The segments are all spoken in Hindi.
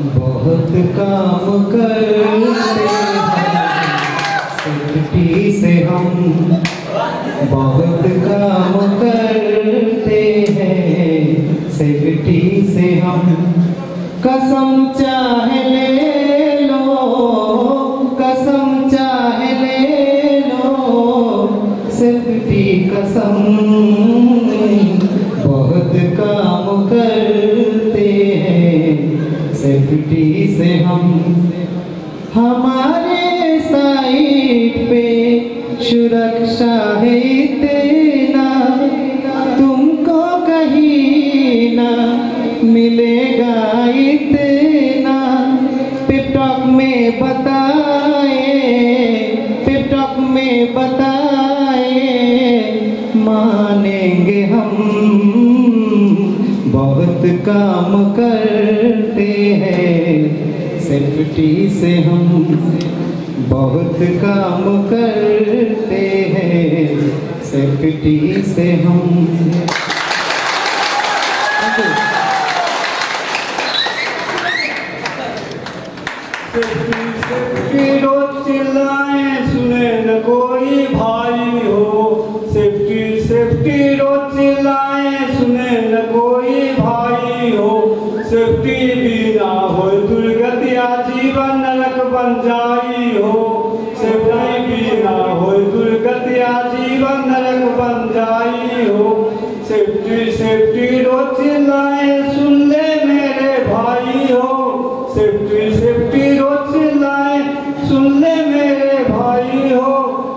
बहुत काम करते हैं। से हम बहुत काम करते हैं। सेफ्टी से हम कसम चाहे ले लो, कसम चाहे ले लो। सेफ्टी कसम हम हमारे साइड पे सुरक्षा है इतना तुमको कहीं ना मिलेगा इतना टिकटॉक में बताए, टिकटॉक में बताए, मानेंगे हम। बहुत काम करते हैं। सेफ्टी से हम बहुत काम करते हैं। सेफ्टी से हम सुने न कोई भाई हो। सेफ्टी सेफ्टी रो सुने भाई हो। सेफ्टी बिना हो जाई हो सेफ्टी बिना हो दुर्गतिया जीवन नरक बन जाई हो। सेफ्टी सेफ्टी रो चिल्लाए सुन ले मेरे भाई हो। सेफ्टी सेफ्टी रो चिल्लाए सुन ले मेरे भाई हो।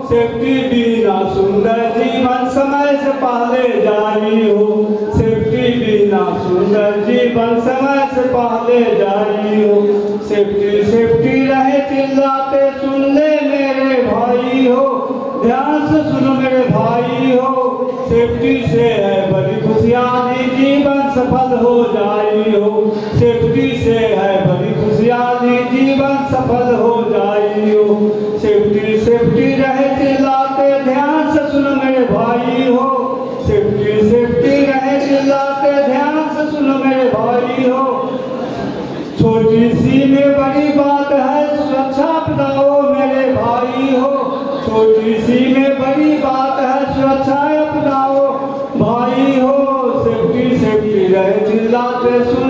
सेफ्टी बिना सुंदर जीवन समय से पहले जारी हो। सेफ्टी बिना सुंदर जीवन समय से पहले जारी हो। सेफ्टी सेफ्टी रहे चिल्लाते, सुन ले मेरे भाई हो। ध्यान से सुनो मेरे भाई हो। सेफ्टी से है बड़ी खुशियाली जीवन सफल हो जाई हो। सेफ्टी छोटी में बड़ी बात है, सुरक्षा अपनाओ मेरे भाई हो। छोटी सी में बड़ी बात है, सुरक्षा अपनाओ भाई हो। सेफ्टी सेफ्टी रहे सुन